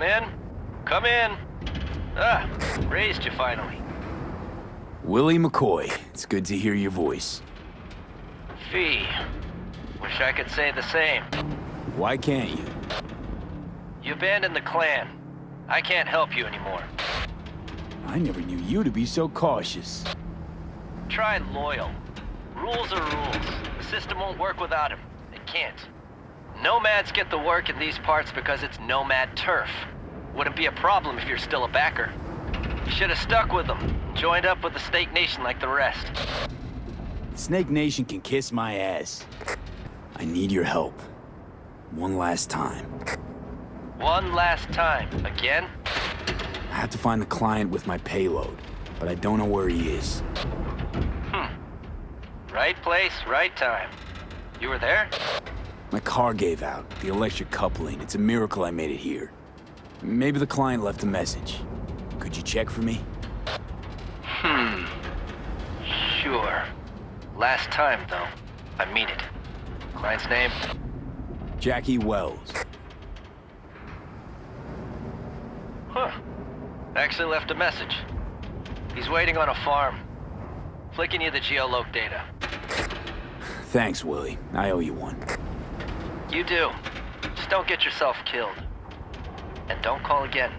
Come in. Come in. Ah, raised you finally. Willie McCoy. It's good to hear your voice. V. Wish I could say the same. Why can't you? You abandoned the clan. I can't help you anymore. I never knew you to be so cautious. Try loyal. Rules are rules. The system won't work without him. It can't. Nomads get the work in these parts because it's nomad turf. Wouldn't be a problem if you're still a backer. You should have stuck with them. Joined up with the Snake Nation like the rest. Snake Nation can kiss my ass. I need your help. One last time. One last time. Again? I have to find the client with my payload, but I don't know where he is. Hmm. Right place, right time. You were there? My car gave out, the electric coupling. It's a miracle I made it here. Maybe the client left a message. Could you check for me? Hmm. Sure. Last time, though. I mean it. Client's name? Jackie Wells. Huh. Actually left a message. He's waiting on a farm. Flicking you the geoloc data. Thanks, Willie. I owe you one. You do. Just don't get yourself killed. And don't call again.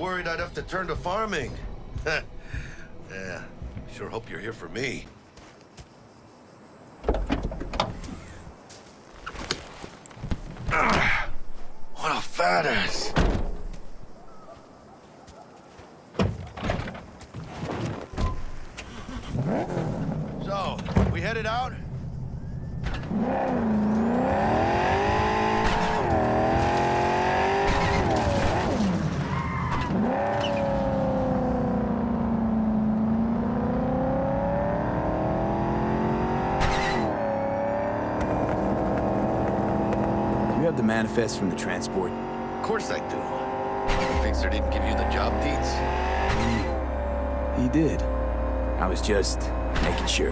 Worried I'd have to turn to farming. yeah, sure hope you're here for me. have the manifest from the transport? Of course I do. The fixer didn't give you the job deeds? He did. I was just making sure.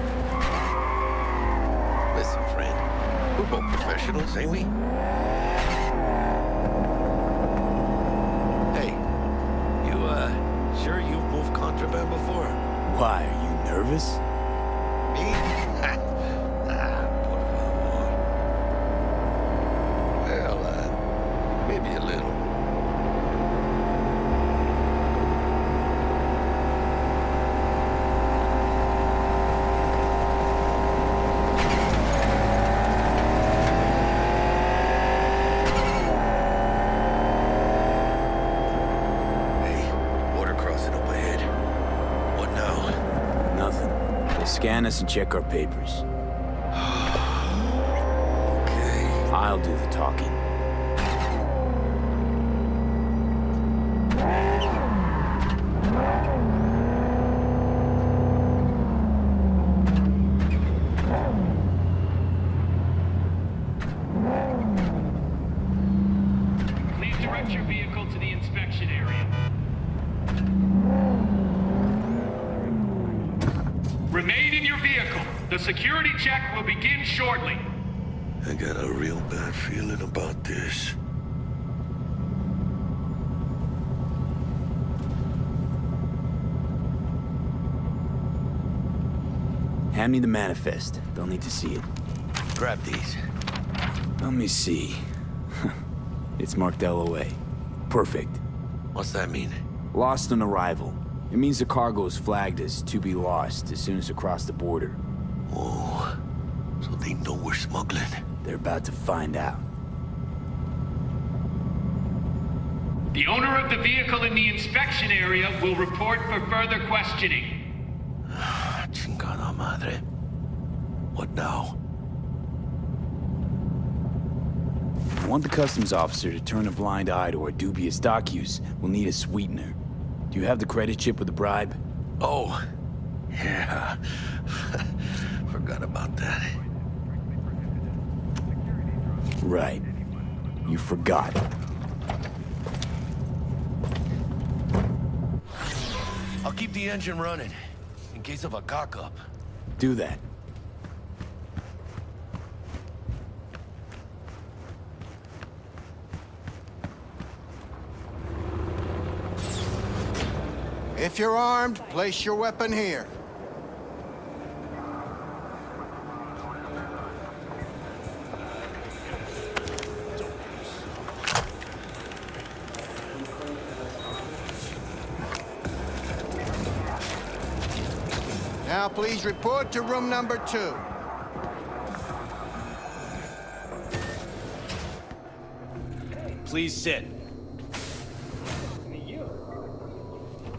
Listen, friend. We're both professionals, ain't we? Hey, you, uh, sure you've moved contraband before? Why, are you nervous? Scan us and check our papers. Okay. I'll do the talking. Hand me the manifest. They'll need to see it. Grab these. Let me see. it's marked LOA. Perfect. What's that mean? Lost on arrival. It means the cargo is flagged as to be lost as soon as it across the border. Oh, so they know we're smuggling. They're about to find out. The owner of the vehicle in the inspection area will report for further questioning. Chingada madre. What now? Want the customs officer to turn a blind eye to our dubious dock use. We'll need a sweetener. Do you have the credit chip with the bribe? Oh, yeah. Forgot about that. Right. You forgot. I'll keep the engine running in case of a cock-up. Do that. If you're armed, place your weapon here. Now please report to room number two. Please sit.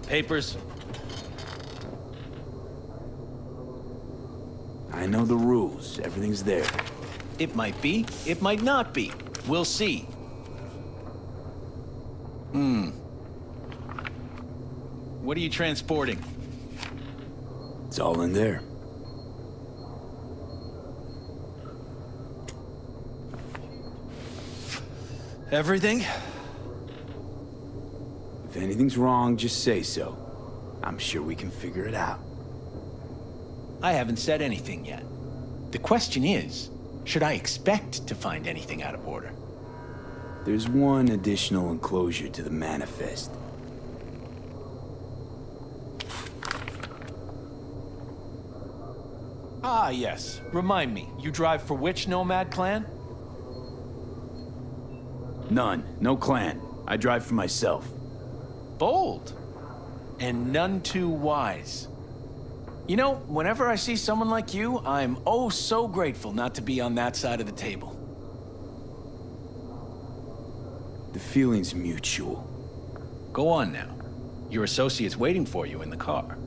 Papers. I know the rules. Everything's there. It might be, it might not be. We'll see. Hmm. What are you transporting? It's all in there. Everything? If anything's wrong, just say so. I'm sure we can figure it out. I haven't said anything yet. The question is, should I expect to find anything out of order? There's one additional enclosure to the manifest. Ah, yes. Remind me, you drive for which Nomad clan? None. No clan. I drive for myself. Bold. And none too wise. You know, whenever I see someone like you, I'm oh so grateful not to be on that side of the table. The feeling's mutual. Go on now. Your associate's waiting for you in the car.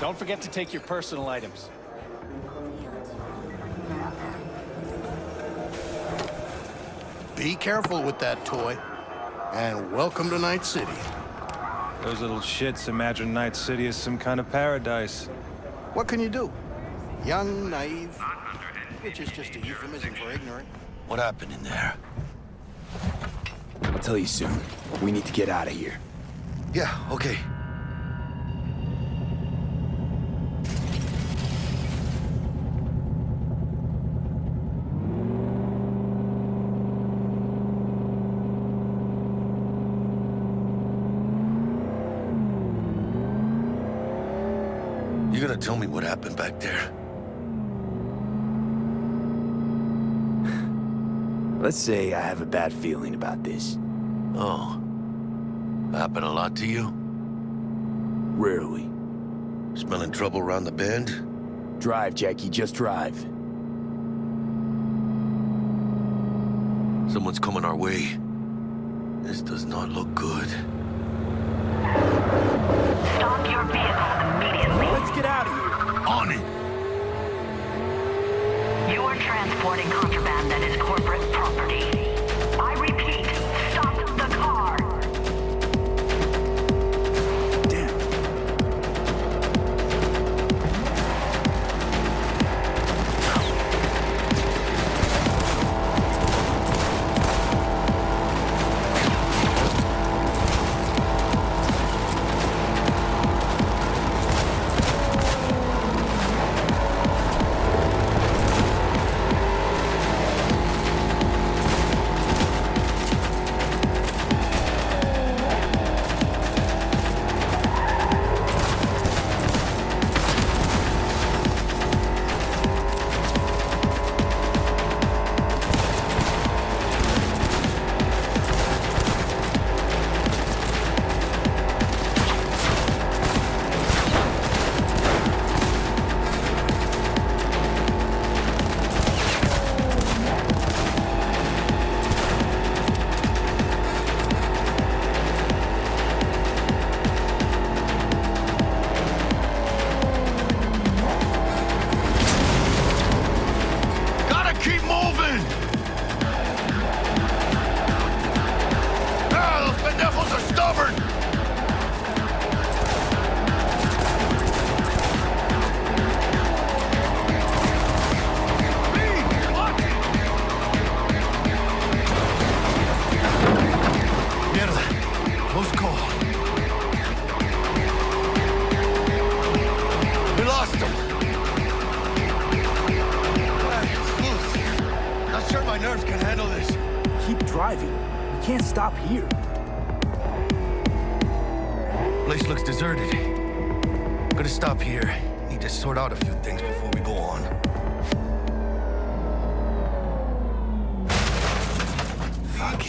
Don't forget to take your personal items. Be careful with that toy. And welcome to Night City. Those little shits imagine Night City is some kind of paradise. What can you do? Young, naive, which is just a euphemism for ignorant. What happened in there? I'll tell you soon. We need to get out of here. Yeah, okay. gonna tell me what happened back there? Let's say I have a bad feeling about this. Oh. Happened a lot to you? Rarely. Smelling trouble around the bend? Drive, Jackie, just drive. Someone's coming our way. This does not look good. Stop your vehicle transporting contraband that is corporate property.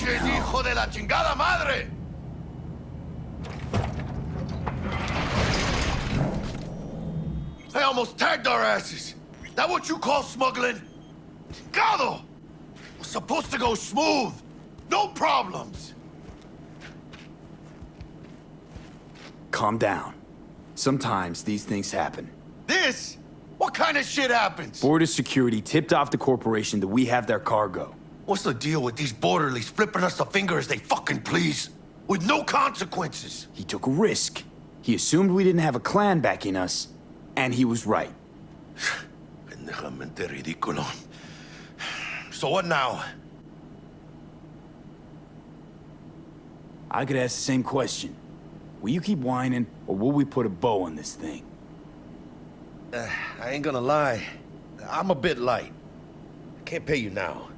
Fucking hijo de la chingada madre! They almost tagged our asses. That what you call smuggling? Gado! Was supposed to go smooth. No problems. Calm down. Sometimes these things happen. This? What kind of shit happens? Border security tipped off the corporation that we have their cargo. What's the deal with these borderlies flipping us the finger as they fucking please? With no consequences. He took a risk. He assumed we didn't have a clan backing us, and he was right. So what now? I could ask the same question. Will you keep whining, or will we put a bow on this thing? Uh, I ain't gonna lie. I'm a bit light. I can't pay you now.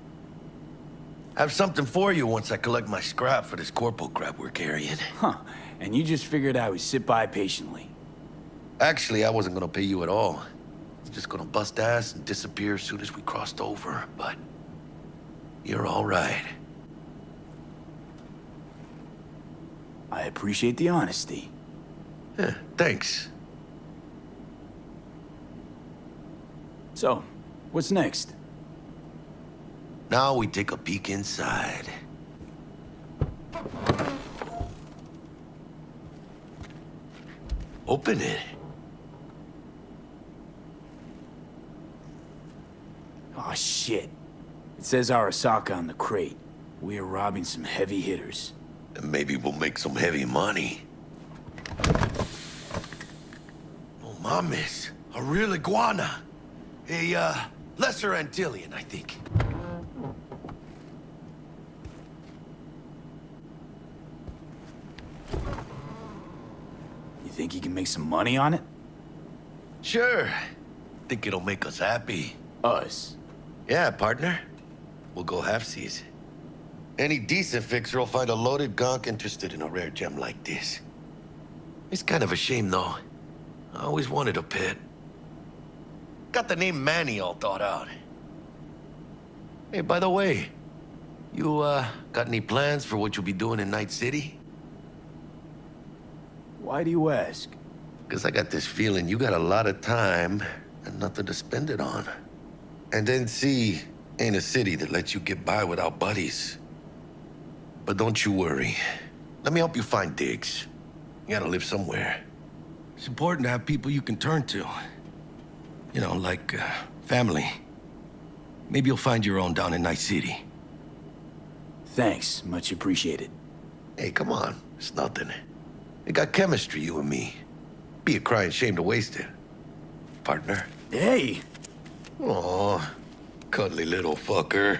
I have something for you once I collect my scrap for this corporal crap we're carrying. Huh. And you just figured I would sit by patiently. Actually, I wasn't gonna pay you at all. I was just gonna bust ass and disappear as soon as we crossed over, but... You're all right. I appreciate the honesty. Yeah, thanks. So, what's next? Now we take a peek inside. Open it. Oh shit. It says Arasaka on the crate. We are robbing some heavy hitters. And maybe we'll make some heavy money. Oh, mames. A real iguana. A, uh, lesser Antillean, I think. You think you can make some money on it? Sure. Think it'll make us happy. Us. Yeah, partner. We'll go halfsies. Any decent fixer will find a loaded gonk interested in a rare gem like this. It's kind of a shame, though. I always wanted a pet. Got the name Manny all thought out. Hey, by the way, you, uh, got any plans for what you'll be doing in Night City? Why do you ask? Because I got this feeling you got a lot of time and nothing to spend it on. And NC ain't a city that lets you get by without buddies. But don't you worry. Let me help you find digs. You gotta live somewhere. It's important to have people you can turn to. You know, like, uh, family. Maybe you'll find your own down in Night City. Thanks, much appreciated. Hey, come on. It's nothing. We got chemistry, you and me. Be a crying shame to waste it. Partner. Hey! Aw, cuddly little fucker.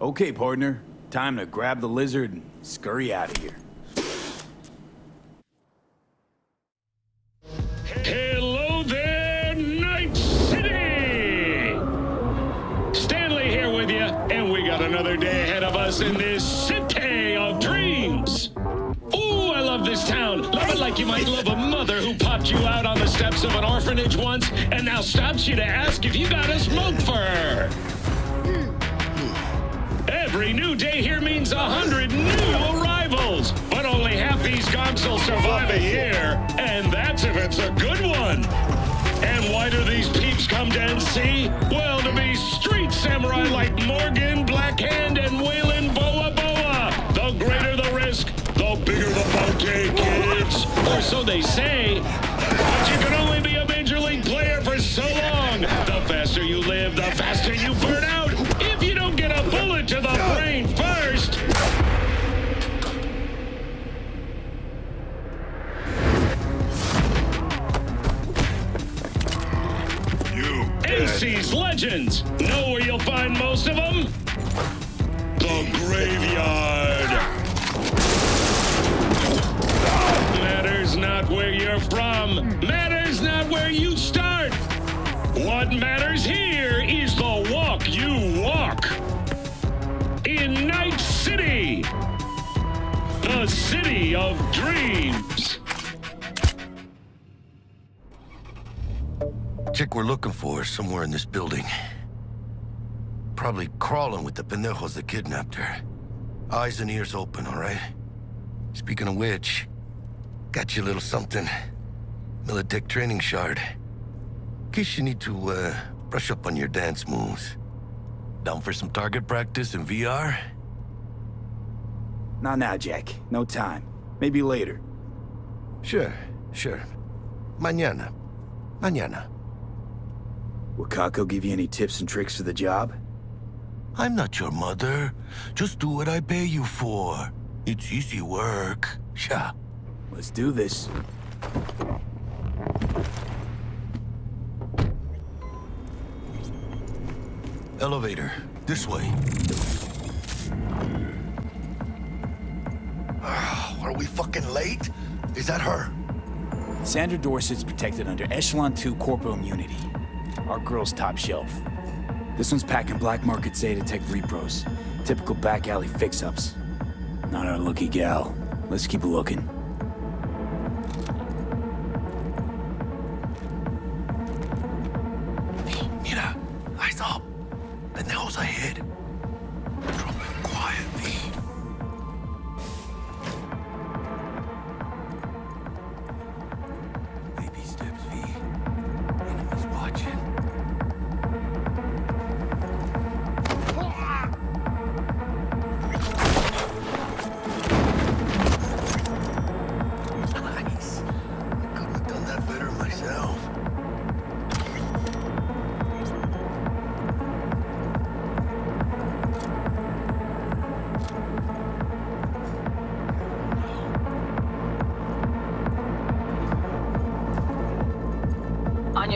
Okay, partner. Time to grab the lizard and scurry out of here. Of an orphanage once and now stops you to ask if you got a smoke for her. Every new day here means a hundred new arrivals, but only half these gonks will survive a year, and that's if it's a good one. And why do these peeps come to NC? Well, to be street samurai like Morgan, Blackhand, and Weyland Boa Boa. The greater the risk, the bigger the bounty, kids. Or so they say. You're from. Matters not where you start. What matters here is the walk you walk. In Night City. The city of dreams. Chick we're looking for is somewhere in this building. Probably crawling with the pendejos that kidnapped her. Eyes and ears open, all right? Speaking of which, got you a little something. Militech training shard. In case you need to, uh, brush up on your dance moves. Down for some target practice in VR? Not now, Jack. No time. Maybe later. Sure, sure. Mañana. Mañana. Wakako give you any tips and tricks for the job? I'm not your mother. Just do what I pay you for. It's easy work. Yeah. Let's do this. Elevator. This way. Are we fucking late? Is that her? Sandra Dorset's protected under Echelon 2 Corpo Immunity. Our girl's top shelf. This one's packing black market Zetatech repros. Typical back alley fix-ups. Not our lucky gal. Let's keep looking.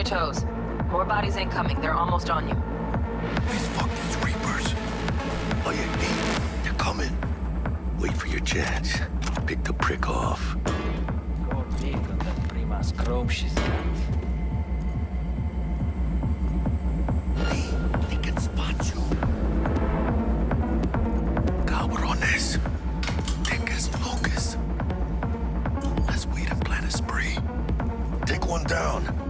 Toes. More bodies ain't coming. They're almost on you. These fucking reapers. Yeah, hey, they're coming. Wait for your chance. Pick the prick off. You. Let's wait and plan a spree. Take one down.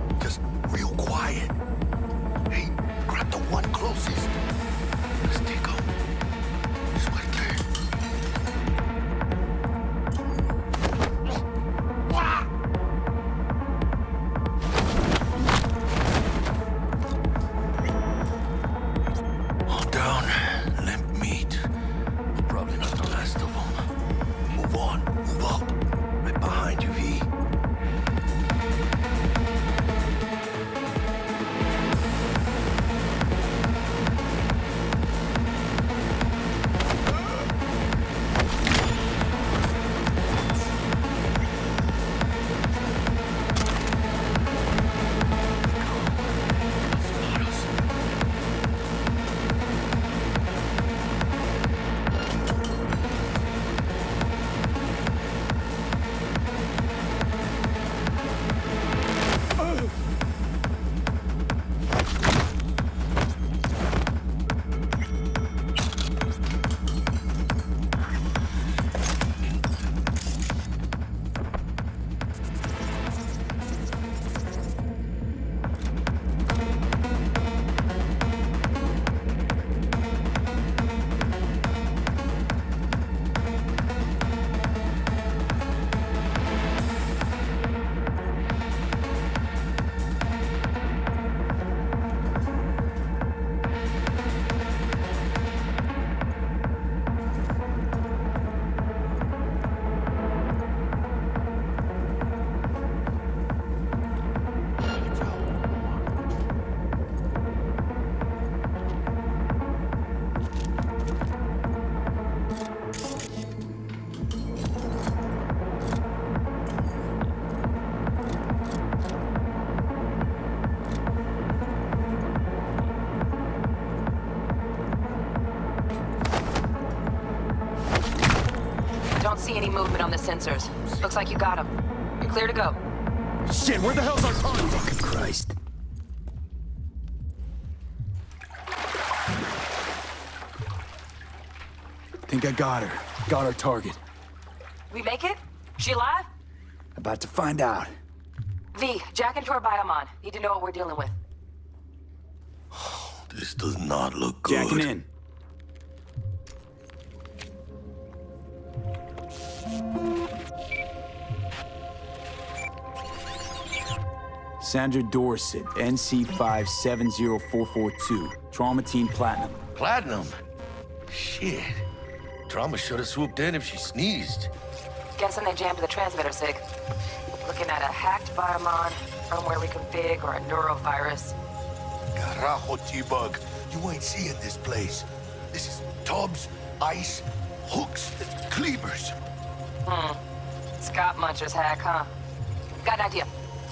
Sensors. Looks like you got them. You're clear to go. Shit, where the hell's our target? Fucking Christ. Think I got her. Got our target. We make it? She alive? About to find out. V, jack into her biomon. Need to know what we're dealing with. This does not look good. Jacking in. Sandra Dorset, NC570442. Trauma Team Platinum. Platinum? Shit. Trauma should have swooped in if she sneezed. Guessing they jammed the transmitter, Sig. Looking at a hacked biomon, firmware reconfig, or a neurovirus. Carajo, T-Bug. You ain't seeing this place. This is tubs, ice, hooks, cleavers. Hmm. Scott Muncher's hack, huh? Got an idea.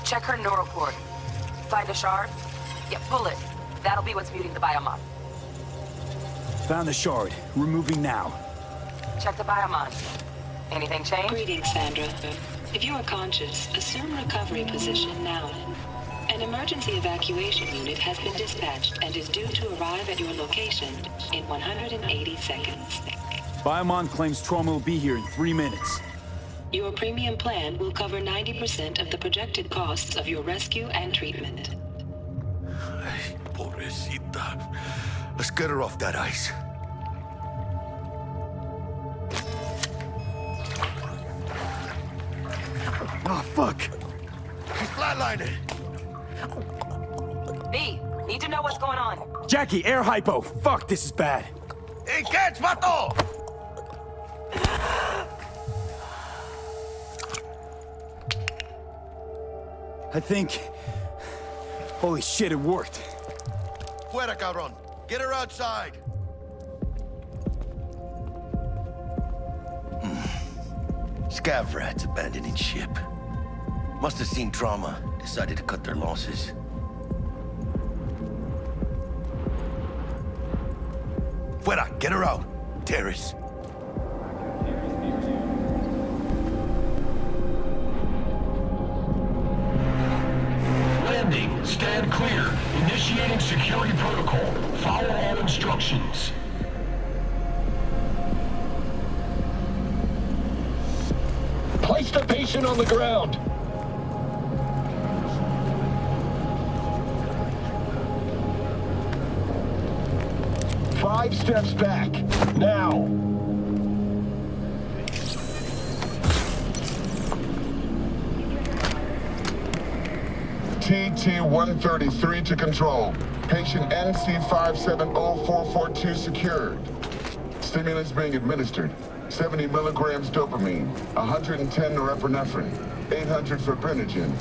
Check her neural cord. Find a shard? Yeah, pull it. That'll be what's muting the biomon. Found the shard. Removing now. Check the biomon. Anything change? Greetings, Sandra. If you are conscious, assume recovery position now. An emergency evacuation unit has been dispatched and is due to arrive at your location in 180 seconds. Biomon claims trauma will be here in three minutes. Your premium plan will cover 90% of the projected costs of your rescue and treatment. Pobrecita. Let's get her off that ice. Oh, fuck. She's flatlining. V, need to know what's going on. Jackie, air hypo. Fuck, this is bad. Hey, catch, vato! I think... Holy shit, it worked. Fuera, cabrón. Get her outside. Hmm. Scav rats abandoning ship. Must have seen trauma. Decided to cut their losses. Fuera, get her out. Terrace. Landing. Stand clear. Initiating security protocol. Follow all instructions. Place the patient on the ground. Five steps back. Now. TT-133 to control. Patient NC570442 secured. Stimulants being administered. 70 milligrams dopamine, 110 norepinephrine, 800 fibrinogen,